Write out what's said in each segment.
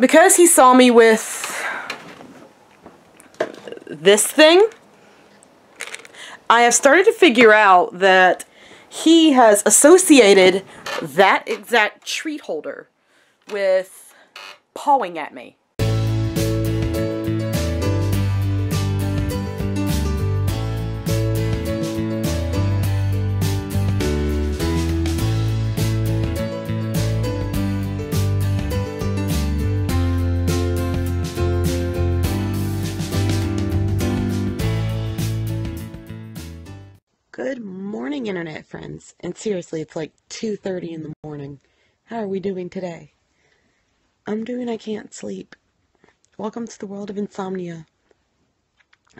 because he saw me with this thing, I have started to figure out that he has associated that exact treat holder with pawing at me. Friends. And seriously, it's like 2:30 in the morning. How are we doing today? I'm doing I can't sleep. Welcome to the world of insomnia.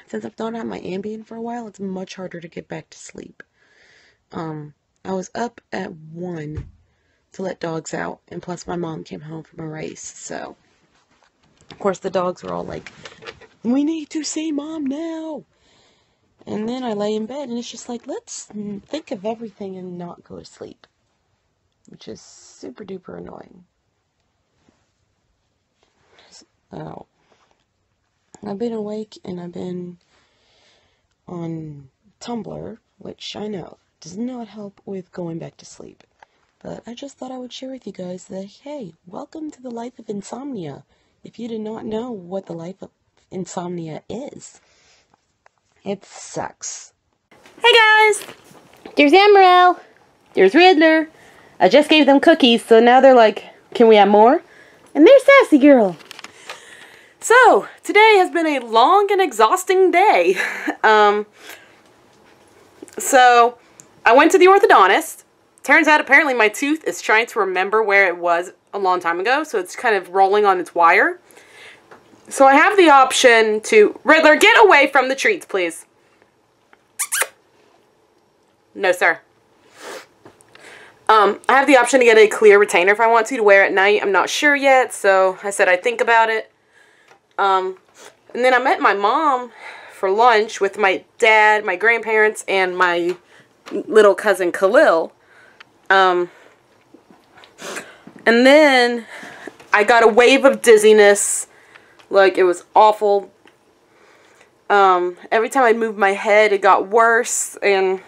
Since I've not had my Ambien for a while, it's much harder to get back to sleep. Um, I was up at 1 to let dogs out, and plus my mom came home from a race, so of course the dogs were all like, "We need to see mom now." And then I lay in bed and it's just like, let's think of everything and not go to sleep. Which is super duper annoying. Oh. I've been awake and I've been on Tumblr, which I know does not help with going back to sleep. But I just thought I would share with you guys that, hey, welcome to the life of insomnia. If you did not know what the life of insomnia is. It sucks. Hey guys! There's Emerald. There's Riddler. I just gave them cookies, so now they're like, can we have more? And there's Sassy Girl. So, today has been a long and exhausting day. um, so, I went to the orthodontist. Turns out apparently my tooth is trying to remember where it was a long time ago, so it's kind of rolling on its wire. So I have the option to... Riddler, get away from the treats, please. No, sir. Um, I have the option to get a clear retainer if I want to, to wear at night. I'm not sure yet, so I said I'd think about it. Um, and then I met my mom for lunch with my dad, my grandparents, and my little cousin Khalil. Um, and then I got a wave of dizziness like, it was awful. Um, every time I moved my head, it got worse. And,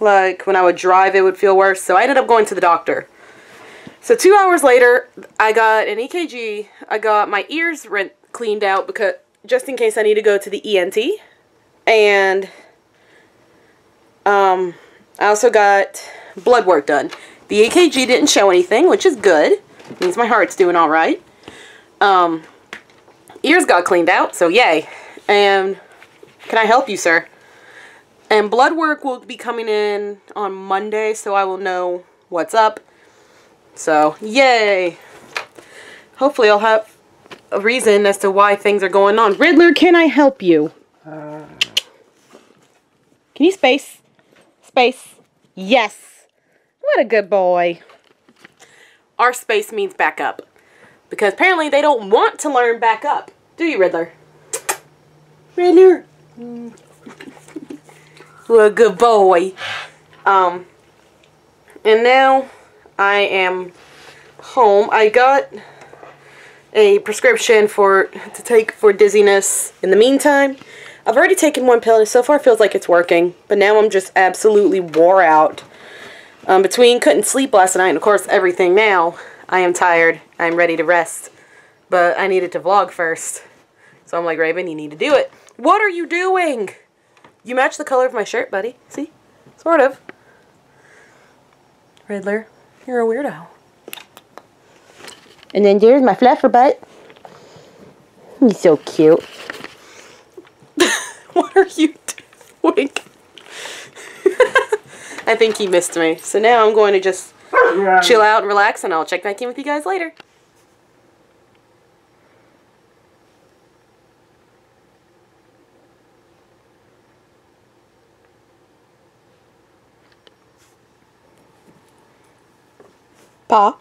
like, when I would drive, it would feel worse. So I ended up going to the doctor. So two hours later, I got an EKG. I got my ears rent cleaned out because just in case I need to go to the ENT. And um, I also got blood work done. The EKG didn't show anything, which is good. It means my heart's doing all right. Um, ears got cleaned out, so yay. And can I help you, sir? And blood work will be coming in on Monday, so I will know what's up. So, yay. Hopefully I'll have a reason as to why things are going on. Riddler, can I help you? Uh. Can you space? Space. Yes. What a good boy. Our space means back up. Because apparently they don't want to learn back up. Do you, Riddler? Riddler. what a good boy. Um, and now I am home. I got a prescription for to take for dizziness in the meantime. I've already taken one pill and so far feels like it's working. But now I'm just absolutely wore out. Um, between couldn't sleep last night and of course everything now, I am tired. I'm ready to rest. But I needed to vlog first. So I'm like, Raven, you need to do it. What are you doing? You match the color of my shirt, buddy. See? Sort of. Riddler, you're a weirdo. And then there's my fluffer butt. He's so cute. what are you doing? I think he missed me. So now I'm going to just chill out and relax and I'll check back in with you guys later. Both.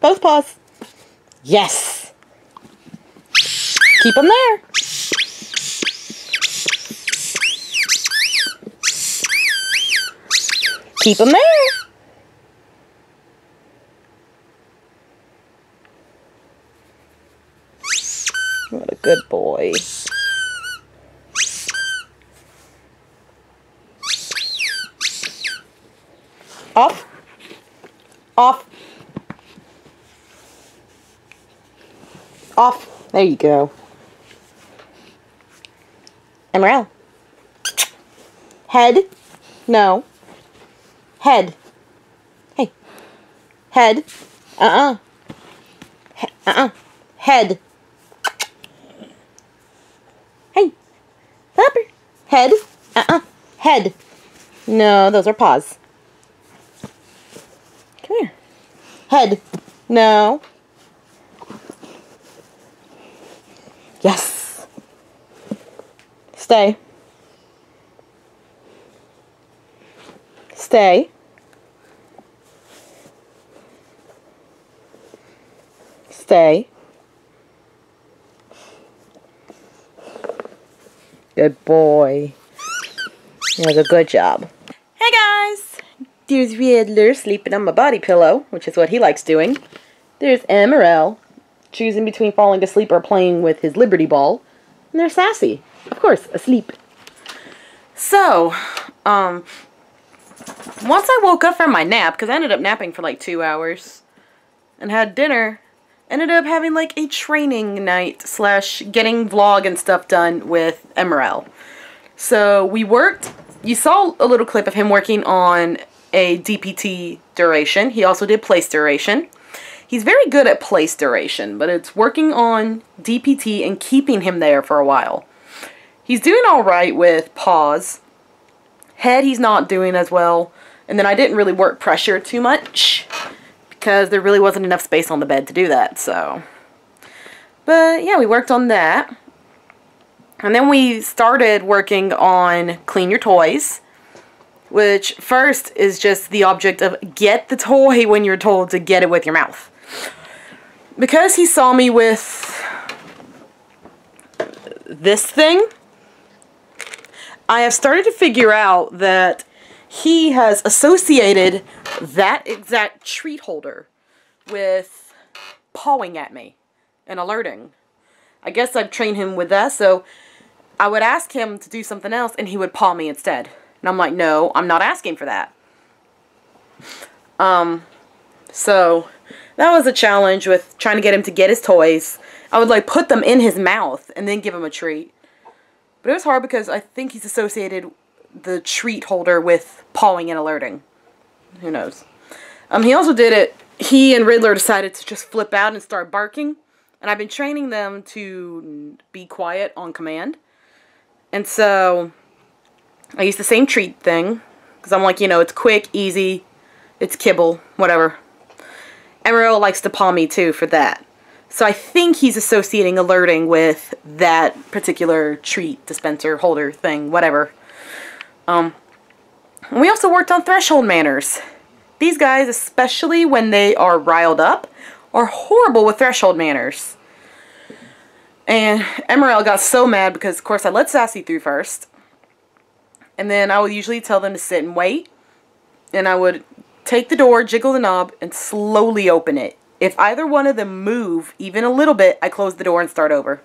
Both paws. Yes. Keep them there. Keep them there. Good boy. Off. Off. Off. There you go. Emerald. Head. No. Head. Hey. Head. Uh-uh. Uh-uh. Head. Hey. Flapper. Head. Uh-uh. Head. No, those are paws. Head. No. Yes. Stay. Stay. Stay. Good boy. You did a good job. Hey guys! There's Riddler sleeping on my body pillow, which is what he likes doing. There's Emerald, choosing between falling asleep or playing with his Liberty Ball. And there's Sassy, of course, asleep. So, um, once I woke up from my nap, because I ended up napping for like two hours, and had dinner, ended up having like a training night slash getting vlog and stuff done with Emerald. So we worked, you saw a little clip of him working on a DPT duration. He also did place duration. He's very good at place duration, but it's working on DPT and keeping him there for a while. He's doing alright with paws. Head he's not doing as well. And then I didn't really work pressure too much because there really wasn't enough space on the bed to do that, so. But yeah, we worked on that. And then we started working on Clean Your Toys which first is just the object of get the toy when you're told to get it with your mouth. Because he saw me with this thing, I have started to figure out that he has associated that exact treat holder with pawing at me and alerting. I guess I've trained him with that, so I would ask him to do something else and he would paw me instead. And I'm like, no, I'm not asking for that. Um, so that was a challenge with trying to get him to get his toys. I would like put them in his mouth and then give him a treat. But it was hard because I think he's associated the treat holder with pawing and alerting. Who knows? Um, he also did it, he and Riddler decided to just flip out and start barking. And I've been training them to be quiet on command. And so I use the same treat thing because I'm like, you know, it's quick, easy, it's kibble, whatever. Emerald likes to paw me too for that. So I think he's associating alerting with that particular treat dispenser holder thing, whatever. Um, we also worked on threshold manners. These guys, especially when they are riled up, are horrible with threshold manners. And Emerald got so mad because, of course, I let Sassy through first. And then I would usually tell them to sit and wait. And I would take the door, jiggle the knob, and slowly open it. If either one of them move even a little bit, I close the door and start over.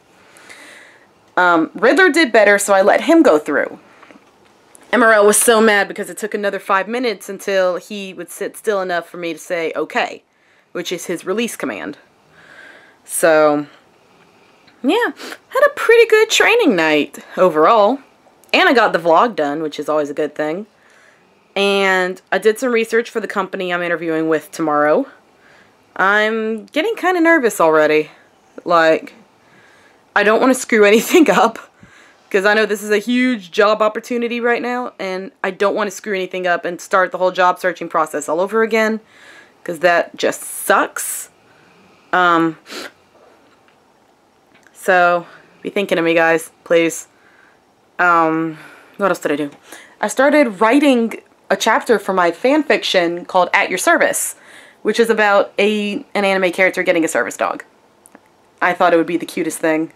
Um, Riddler did better, so I let him go through. Emerald was so mad because it took another five minutes until he would sit still enough for me to say, okay, which is his release command. So, yeah, had a pretty good training night overall. And I got the vlog done, which is always a good thing. And I did some research for the company I'm interviewing with tomorrow. I'm getting kind of nervous already. Like, I don't want to screw anything up. Because I know this is a huge job opportunity right now. And I don't want to screw anything up and start the whole job searching process all over again. Because that just sucks. Um, so, be thinking of me, guys. Please um, what else did I do? I started writing a chapter for my fan fiction called At Your Service, which is about a an anime character getting a service dog. I thought it would be the cutest thing.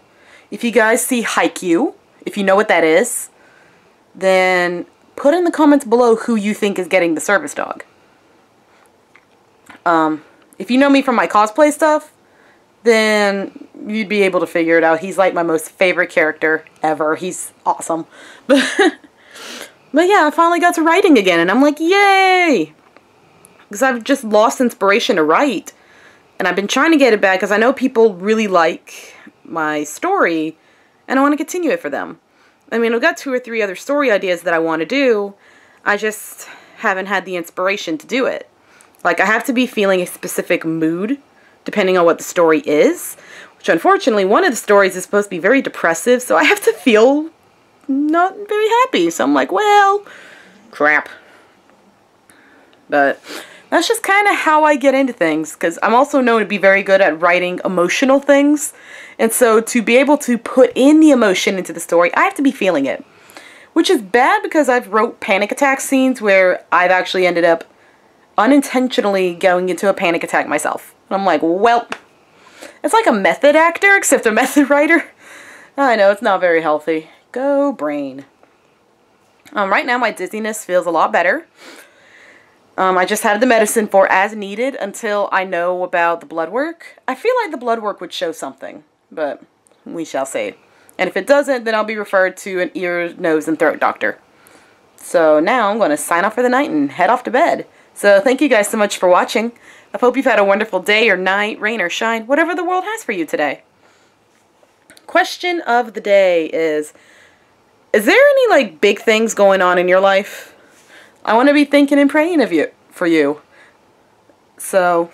If you guys see Haikyuu, if you know what that is, then put in the comments below who you think is getting the service dog. Um, if you know me from my cosplay stuff, then you'd be able to figure it out. He's like my most favorite character ever. He's awesome. But, but yeah, I finally got to writing again, and I'm like, yay! Because I've just lost inspiration to write. And I've been trying to get it back because I know people really like my story, and I want to continue it for them. I mean, I've got two or three other story ideas that I want to do. I just haven't had the inspiration to do it. Like, I have to be feeling a specific mood, depending on what the story is. Which, unfortunately, one of the stories is supposed to be very depressive, so I have to feel not very happy. So I'm like, well, crap. But that's just kind of how I get into things, because I'm also known to be very good at writing emotional things. And so to be able to put in the emotion into the story, I have to be feeling it. Which is bad because I've wrote panic attack scenes where I've actually ended up unintentionally going into a panic attack myself. And I'm like, well, it's like a method actor, except a method writer. I know, it's not very healthy. Go brain. Um, right now my dizziness feels a lot better. Um, I just had the medicine for as needed until I know about the blood work. I feel like the blood work would show something, but we shall see. And if it doesn't, then I'll be referred to an ear, nose, and throat doctor. So now I'm going to sign off for the night and head off to bed. So thank you guys so much for watching. I hope you've had a wonderful day or night, rain or shine, whatever the world has for you today. Question of the day is, is there any like big things going on in your life? I want to be thinking and praying of you for you. So,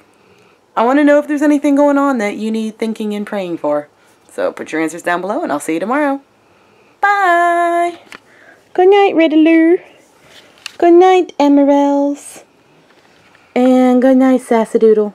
I want to know if there's anything going on that you need thinking and praying for. So, put your answers down below and I'll see you tomorrow. Bye! Good night, Riddler. Good night, Emeralds. And good night, Sassadoodle.